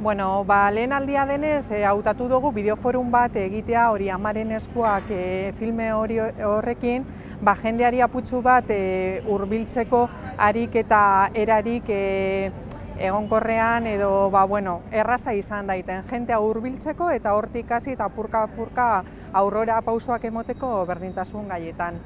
Bueno, ba, lehen aldia denez, eh, hautatu e, dugu bideoforum bat egitea hori amaren eskuak e, filme hori horrekin, ba, jendeari aputsu bat eh, e, urbiltzeko arik eta erarik e, egonkorrean edo ba, bueno, erraza izan daiten, jentea hurbiltzeko eta hortik hasi eta purka-purka aurrora pausoak emoteko berdintasun gaietan.